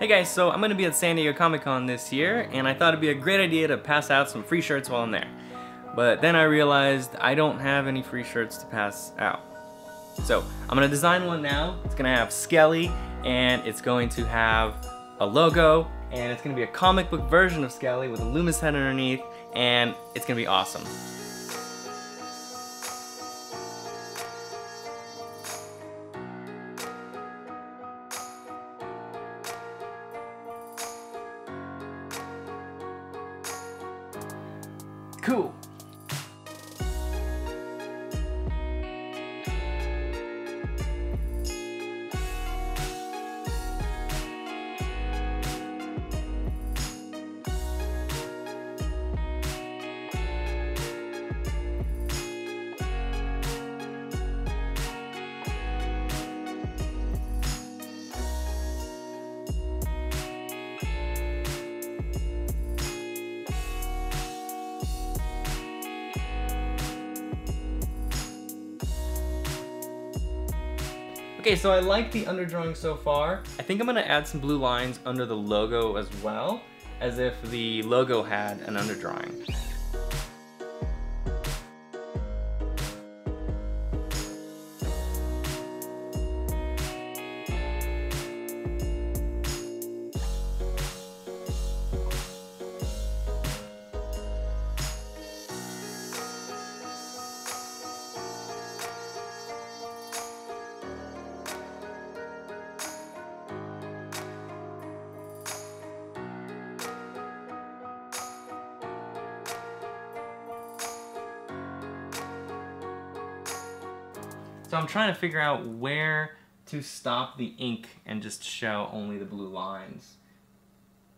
Hey guys, so I'm gonna be at San Diego Comic Con this year, and I thought it'd be a great idea to pass out some free shirts while I'm there. But then I realized I don't have any free shirts to pass out. So I'm gonna design one now. It's gonna have Skelly, and it's going to have a logo, and it's gonna be a comic book version of Skelly with a Loomis head underneath, and it's gonna be awesome. Cool. Okay, so I like the underdrawing so far. I think I'm gonna add some blue lines under the logo as well, as if the logo had an underdrawing. So I'm trying to figure out where to stop the ink and just show only the blue lines.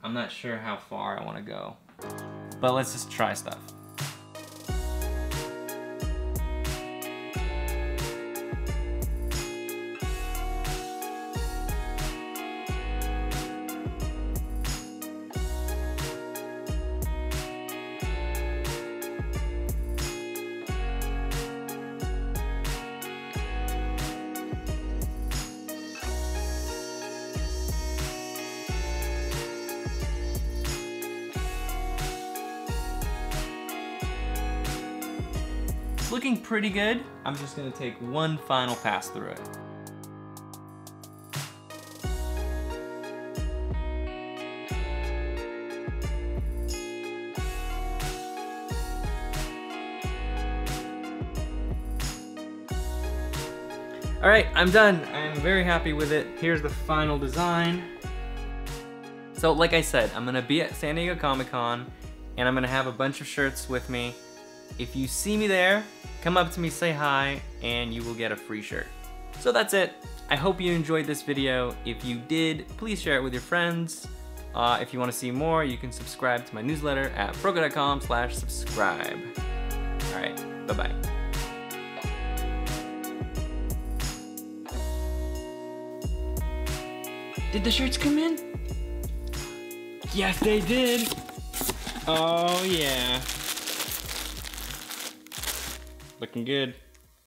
I'm not sure how far I want to go, but let's just try stuff. Looking pretty good. I'm just gonna take one final pass through it. All right, I'm done. I'm very happy with it. Here's the final design. So like I said, I'm gonna be at San Diego Comic-Con and I'm gonna have a bunch of shirts with me. If you see me there, come up to me, say hi, and you will get a free shirt. So that's it. I hope you enjoyed this video. If you did, please share it with your friends. Uh, if you want to see more, you can subscribe to my newsletter at proko.com slash subscribe. All right, bye-bye. Did the shirts come in? Yes, they did. Oh, yeah. Looking good.